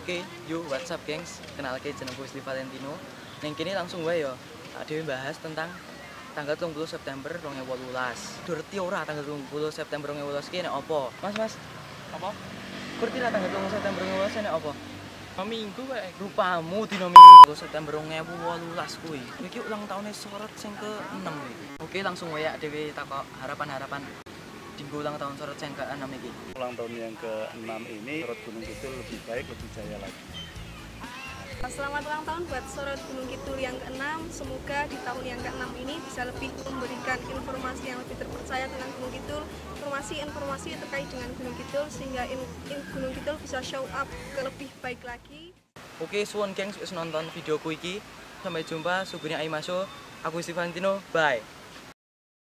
What's up gengs, kenal ke jeneng Wisli Valentino. Neng kini langsung wae yo. Tak dewe bahas tentang tanggal 30 September 2018 Durti ora tanggal 30 September 2018 ki nek opo? Mas, mas, apa? Ngerti lah tanggal 30 September 2018 nek opo? minggu wae Rupamu dino minggu September 2018 kuwi. Iki ulang tahunnya sorot sing ke-6 iki. Oke langsung wae dewe takok harapan-harapan Dinggo ulang tahun sorot sing ke-6 iki ulang tahun yang ke-6 ini Sorot Gunung Kidul lebih baik, lebih jaya lagi. Selamat ulang tahun buat Sorot Gunung Kidul yang ke-6. Semoga di tahun yang ke-6 ini bisa lebih memberikan informasi yang lebih terpercaya tentang Gunung Kidul, informasi-informasi terkait dengan Gunung Kidul sehingga in, in Gunung Kidul bisa show up ke lebih baik lagi. Oke, suwon gengs wis nonton videoku iki. Sampai jumpa, sugeng Aimaso. Aku Valentino. Bye.